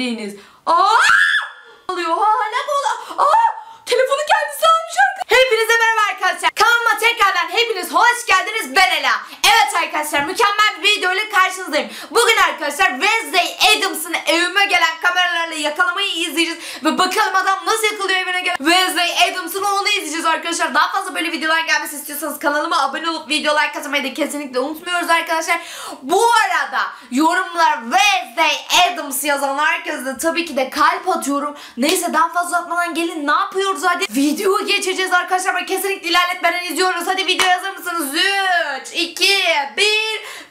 Deniz. Aa! Oluyor hala oluyor? Aa! Telefonu kendisi almış arkadaşlar. Hepinize merhaba arkadaşlar. Kanalıma tekrardan hepiniz hoş geldiniz. Ben Ela. Evet arkadaşlar mükemmel bir video ile karşınızdayım. Bugün arkadaşlar Wednesday Adams'ın evime gelen kameralarla yakalamayı izleyeceğiz. Ve bakalım adam nasıl yakalıyor evine gelen Wednesday Adams'ın onu izleyeceğiz arkadaşlar. Daha fazla böyle videolar gelmesi istiyorsanız kanalıma abone olup video like atmayı da kesinlikle unutmuyoruz arkadaşlar. Bu arada yorumlar Wednesday Adams yazan herkese tabii ki de kalp atıyorum. Neyse daha fazla atmadan gelin ne yapıyoruz hadi. Video geçeceğiz arkadaşlar. Ben kesinlikle ilerletmeden izliyoruz. Hadi video yazar mısınız? 3, 2, 1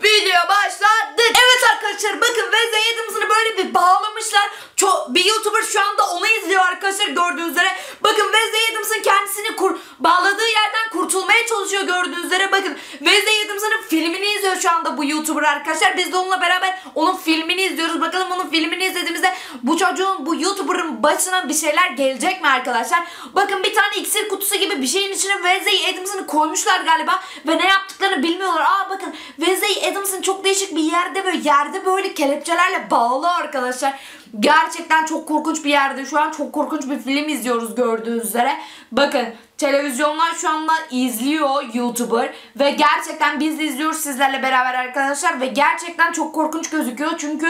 video başladı. Evet arkadaşlar bakın Wednesday Adams'ını böyle bir bağlamışlar. Çok, bir YouTuber şu anda onu izliyor arkadaşlar gördüğünüz üzere. Bakın Wednesday Adams'ın kendisini kur, bağladığı yerden kurtulmaya çalışıyor gördüğünüz üzere. Bakın Wednesday Adams'ın filmini izliyor şu anda bu YouTuber arkadaşlar. Biz de onunla beraber onun filmini izliyoruz. Bakalım onun filmini izlediğimizde bu çocuğun bu YouTuber'ın başına bir şeyler gelecek mi arkadaşlar? Bakın bir tane iksir kutusu gibi bir şeyin içine Wednesday Adams'ını koymuşlar galiba ve ne yaptıklarını bilmiyorlar. Aa bakın Wednesday Adams'ın çok değişik bir yerde böyle yerde böyle kelepçelerle bağlı arkadaşlar. Gerçekten çok korkunç bir yerde. Şu an çok korkunç bir film izliyoruz gördüğünüz üzere. Bakın televizyonlar şu anda izliyor YouTuber ve gerçekten biz izliyoruz sizlerle beraber arkadaşlar ve gerçekten çok korkunç gözüküyor çünkü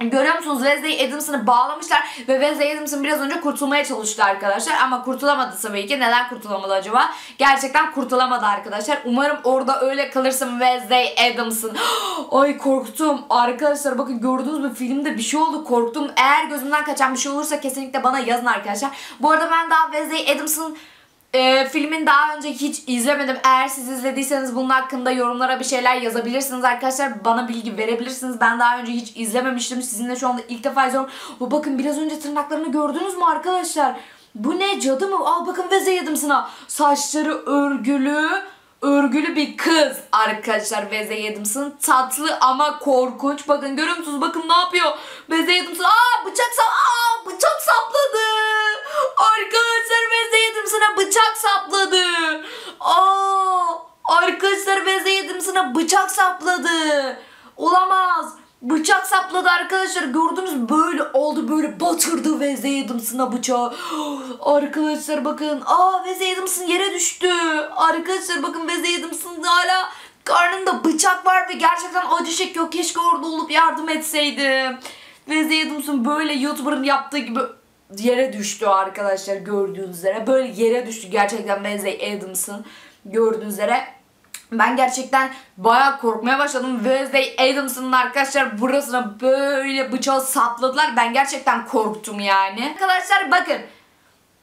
Görüyor musunuz Wednesday Adams'ını bağlamışlar ve Wednesday Adams'ın biraz önce kurtulmaya çalıştı arkadaşlar ama kurtulamadı tabii ki. Neden kurtulamadı acaba? Gerçekten kurtulamadı arkadaşlar. Umarım orada öyle kalırsın Wednesday Adams'ın. Ay korktum. Arkadaşlar bakın gördüğünüz bir filmde bir şey oldu korktum. Eğer gözümden kaçan bir şey olursa kesinlikle bana yazın arkadaşlar. Bu arada ben daha Wednesday Adams'ın e, filmin daha önce hiç izlemedim. Eğer siz izlediyseniz bunun hakkında yorumlara bir şeyler yazabilirsiniz arkadaşlar. Bana bilgi verebilirsiniz. Ben daha önce hiç izlememiştim. Sizinle şu anda ilk defa izliyorum. Bu bakın biraz önce tırnaklarını gördünüz mü arkadaşlar? Bu ne cadı mı? Al bakın Veze Yedims'ına. Saçları örgülü örgülü bir kız arkadaşlar Veze Yedims'in tatlı ama korkunç. Bakın görüyor musunuz? Bakın ne yapıyor? Veze Yedims'in aa bıçak sap aa bıçak sapladı. Arkadaşlar Veze Yedims'ine bıçak sapladı. Aa arkadaşlar Veze Yedims'ine bıçak sapladı. Olamaz. Bıçak sapladı arkadaşlar. Gördünüz? Böyle oldu böyle batırdı Veze Yedims'ine bıçağı. Arkadaşlar bakın. Aa Veze Yedims'in yere düştü. Arkadaşlar bakın Veze Yedims'in hala karnında bıçak var ve gerçekten acı çekiyor. Keşke orada olup yardım etseydim. Veze Yedims'in böyle YouTuber'ın yaptığı gibi yere düştü arkadaşlar gördüğünüz üzere. Böyle yere düştü gerçekten Wednesday Adams'ın gördüğünüz üzere. Ben gerçekten bayağı korkmaya başladım. Wednesday Adams'ın arkadaşlar burasına böyle bıçağı sapladılar. Ben gerçekten korktum yani. Arkadaşlar bakın.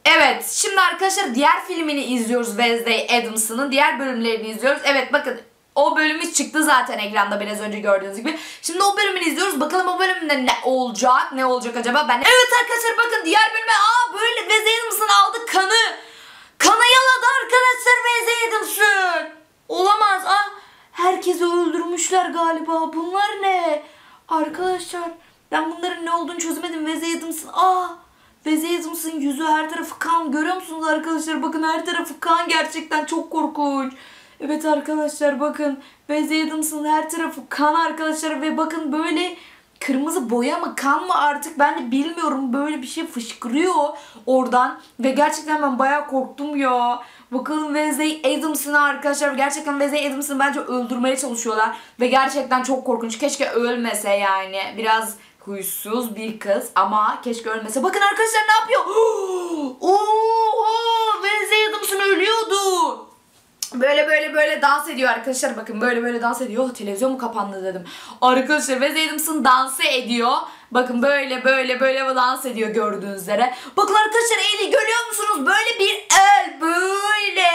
Evet şimdi arkadaşlar diğer filmini izliyoruz Wednesday Adams'ın. Diğer bölümlerini izliyoruz. Evet bakın o bölümü çıktı zaten ekranda biraz önce gördüğünüz gibi. Şimdi o bölümünü izliyoruz. Bakalım o bölümde ne olacak? Ne olacak acaba? Ben Evet arkadaşlar bakın diğer bölüme aa böyle Wednesday Adams'ın aldı kanı. Kanı yaladı arkadaşlar Wednesday Adams'ın. Olamaz. Ah herkesi öldürmüşler galiba. Bunlar ne? Arkadaşlar ben bunların ne olduğunu çözemedim. Wednesday Adams'ın aa Wednesday Adams'ın yüzü her tarafı kan. Görüyor musunuz arkadaşlar? Bakın her tarafı kan gerçekten çok korkunç. Evet arkadaşlar bakın Wednesday Adams'ın her tarafı kan arkadaşlar ve bakın böyle kırmızı boya mı kan mı artık ben de bilmiyorum böyle bir şey fışkırıyor oradan ve gerçekten ben bayağı korktum ya. Bakalım Wednesday Adams'ını arkadaşlar gerçekten Wednesday Adams'ını bence öldürmeye çalışıyorlar ve gerçekten çok korkunç. Keşke ölmese yani. Biraz huysuz bir kız ama keşke ölmese. Bakın arkadaşlar ne yapıyor? Oo, Wednesday. Böyle böyle böyle dans ediyor arkadaşlar. Bakın böyle böyle dans ediyor. Televizyon mu kapandı dedim. Arkadaşlar Wes Adams'ın dansı ediyor. Bakın böyle böyle böyle dans ediyor gördüğünüz üzere. Bakın arkadaşlar eli görüyor musunuz? Böyle bir el. Böyle.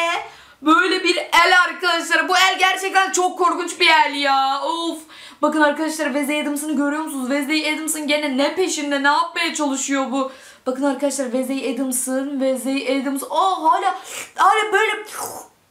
Böyle bir el arkadaşlar. Bu el gerçekten çok korkunç bir el ya. Of. Bakın arkadaşlar Wednesday Adams'ını görüyor musunuz? Wednesday Adams'ın gene ne peşinde? Ne yapmaya çalışıyor bu? Bakın arkadaşlar Wednesday Adams'ın Wednesday Adams. Aa hala hala böyle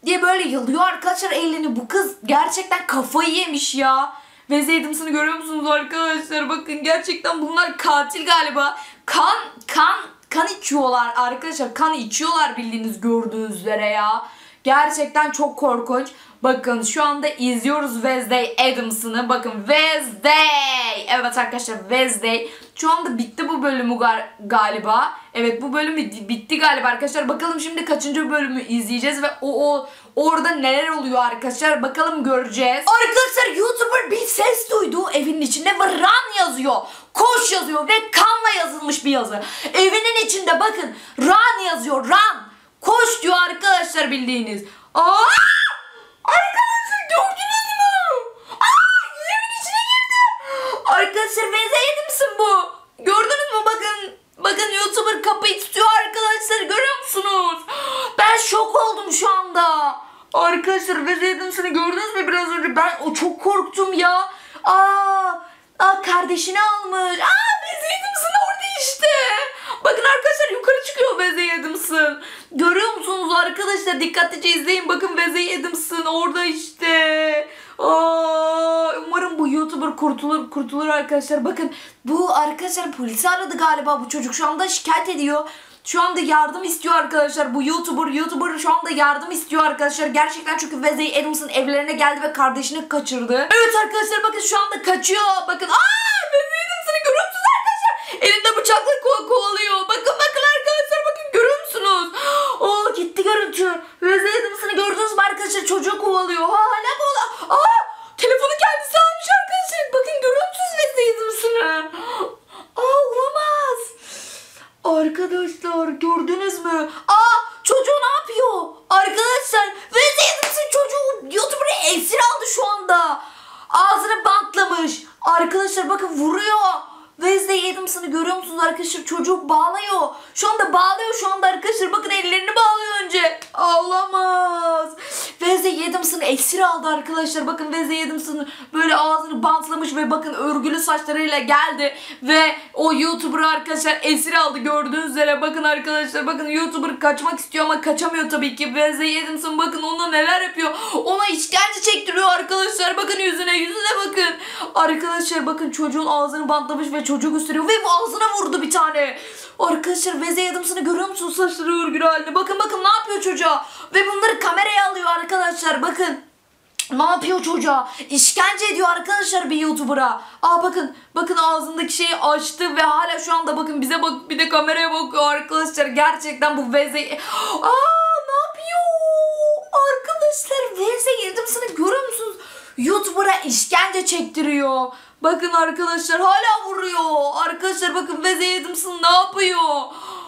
diye böyle yalıyor arkadaşlar elini. Bu kız gerçekten kafayı yemiş ya. Adams'ını görüyor musunuz arkadaşlar? Bakın gerçekten bunlar katil galiba. Kan, kan, kan içiyorlar arkadaşlar. Kan içiyorlar bildiğiniz gördüğünüz üzere ya. Gerçekten çok korkunç. Bakın şu anda izliyoruz Wednesday Adams'ını. Bakın Wednesday. Evet arkadaşlar Wednesday. Şu anda bitti bu bölümü gal- galiba. Evet bu bölüm bitti, galiba arkadaşlar. Bakalım şimdi kaçıncı bölümü izleyeceğiz ve o, o orada neler oluyor arkadaşlar. Bakalım göreceğiz. Arkadaşlar YouTuber bir ses duydu evinin içinde run yazıyor. Koş yazıyor ve kanla yazılmış bir yazı. Evinin içinde bakın run yazıyor run. Koş diyor arkadaşlar bildiğiniz. Aa! Arkadaşlar gördünüz mü? Aa! Evin içine girdi. Arkadaşlar benzeyedim misin bu? Gördünüz mü bakın. Bakın YouTuber kapıyı tutuyor arkadaşlar görüyor musunuz? Ben şok oldum şu anda. Arkadaşlar benzeyedim seni gördünüz mü biraz önce? Ben o çok korktum ya. Aa, aa kardeşini almış. Aa seni orada işte. Bakın arkadaşlar yukarı çıkıyor Vezey Adams'ın. Görüyor musunuz arkadaşlar? Dikkatlice izleyin. Bakın Vezey Adams'ın orada işte. Aa, umarım bu YouTuber kurtulur kurtulur arkadaşlar. Bakın bu arkadaşlar polisi aradı galiba bu çocuk şu anda şikayet ediyor. Şu anda yardım istiyor arkadaşlar. Bu YouTuber, YouTuber şu anda yardım istiyor arkadaşlar. Gerçekten çünkü Vezey Adams'ın evlerine geldi ve kardeşini kaçırdı. Evet arkadaşlar bakın şu anda kaçıyor. Bakın aa Vezey Adams'ını görüyor arkadaşlar? Elinde bıçakla ko- kovalıyor. Bakın bakın arkadaşlar bakın görüyor musunuz? Oo gitti görüntü. Vezey Adams'ını gördünüz mü arkadaşlar? Çocuğu kovalıyor. Ha, hala kovalıyor. Aa telefonu kendisi almış arkadaşlar. Bakın görüyor musunuz Vezey Adams'ını? Aa olamaz. Arkadaşlar gördünüz mü? Aa çocuğu ne yapıyor? Arkadaşlar Wednesday Adams'ın çocuğu YouTuber'ı esir aldı şu anda. Ağzını bantlamış. Arkadaşlar bakın vuruyor. Wednesday Adams'ını görüyor musunuz arkadaşlar? Çocuğu bağlıyor. Şu anda bağlıyor şu anda arkadaşlar. Bakın ellerini bağlıyor önce. Ağlamaz. Wednesday Adams'ını esir aldı arkadaşlar. Bakın Wednesday Adams'ın böyle ağzını bantlamış ve bakın örgülü saçlarıyla geldi. Ve o YouTuber'ı arkadaşlar esir aldı gördüğünüz üzere. Bakın arkadaşlar bakın YouTuber kaçmak istiyor ama kaçamıyor tabii ki. Wednesday Adams'ın bakın ona neler yapıyor. Ona işkence çektiriyor arkadaşlar. Bakın yüzüne yüzüne bakın. Arkadaşlar bakın çocuğun ağzını bantlamış ve çocuğu gösteriyor. Ve ağzına vurdu bir tane. Arkadaşlar Wednesday Adams'ını görüyor musunuz saçları örgülü halinde? Bakın bakın ne yapıyor çocuğa. Ve bunları kameraya alıyor arkadaşlar bakın. Ne yapıyor çocuğa? İşkence ediyor arkadaşlar bir YouTuber'a. Aa bakın bakın ağzındaki şeyi açtı ve hala şu anda bakın bize bak bir de kameraya bakıyor arkadaşlar. Gerçekten bu Wednesday... Aa ne yapıyor? Arkadaşlar Wednesday Adams'ını görüyor musunuz? YouTuber'a işkence çektiriyor. Bakın arkadaşlar hala vuruyor. Arkadaşlar bakın Wednesday Adams'ın ne yapıyor?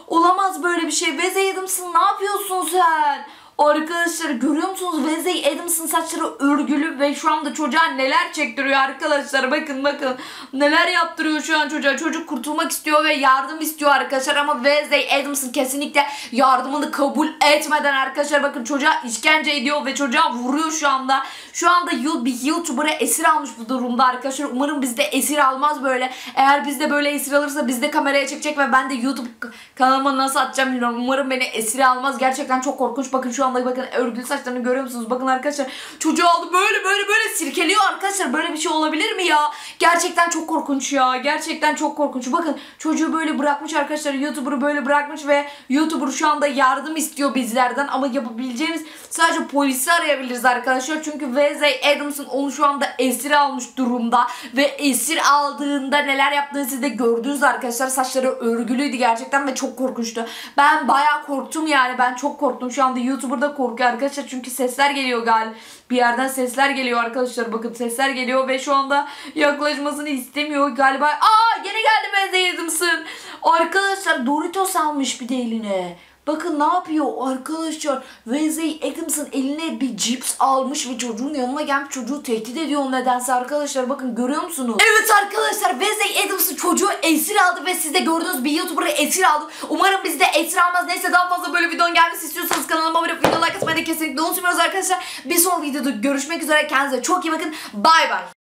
Olamaz böyle bir şey. Wednesday Adams'ın ne yapıyorsun sen? Arkadaşlar görüyor musunuz? Wednesday Adams'ın saçları örgülü ve şu anda çocuğa neler çektiriyor arkadaşlar? Bakın bakın. Neler yaptırıyor şu an çocuğa? Çocuk kurtulmak istiyor ve yardım istiyor arkadaşlar ama Wednesday Adams'ın kesinlikle yardımını kabul etmeden arkadaşlar bakın çocuğa işkence ediyor ve çocuğa vuruyor şu anda. Şu anda bir YouTuber'ı esir almış bu durumda arkadaşlar. Umarım bizde esir almaz böyle. Eğer bizde böyle esir alırsa bizde kameraya çekecek ve ben de YouTube kanalıma nasıl atacağım bilmiyorum. Umarım beni esir almaz. Gerçekten çok korkunç. Bakın şu anda bakın örgülü saçlarını görüyor musunuz? Bakın arkadaşlar çocuğu aldı böyle böyle böyle sirkeliyor. Arkadaşlar böyle bir şey olabilir mi ya? Gerçekten çok korkunç ya gerçekten çok korkunç. Bakın çocuğu böyle bırakmış arkadaşlar YouTuber'ı böyle bırakmış ve YouTuber şu anda yardım istiyor bizlerden. Ama yapabileceğimiz sadece polisi arayabiliriz arkadaşlar. Çünkü Wednesday Adams'ın onu şu anda esir almış durumda. Ve esir aldığında neler yaptığını siz de gördünüz arkadaşlar. Saçları örgülüydü gerçekten ve çok korkunçtu. Ben bayağı korktum yani. Ben çok korktum. Şu anda YouTuber'da korkuyor arkadaşlar. Çünkü sesler geliyor galiba bir yerden sesler geliyor arkadaşlar. Bakın sesler geliyor ve şu anda yaklaşmasını istemiyor galiba. Aa gene geldi Wednesday Adams'ın arkadaşlar Doritos almış bir de eline Bakın ne yapıyor arkadaşlar. Wednesday Adams'ın eline bir cips almış ve çocuğun yanına gelmiş çocuğu tehdit ediyor nedense arkadaşlar. Bakın görüyor musunuz? Evet arkadaşlar Wednesday Adams'ın çocuğu esir aldı ve siz de gördüğünüz bir YouTuber'ı esir aldı. Umarım bizde esir almaz. Neyse daha fazla böyle videonun gelmesi istiyorsanız kanalıma abone olup video like atmayı da kesinlikle unutmuyoruz arkadaşlar. Bir sonraki videoda görüşmek üzere. Kendinize çok iyi bakın. Bay bay.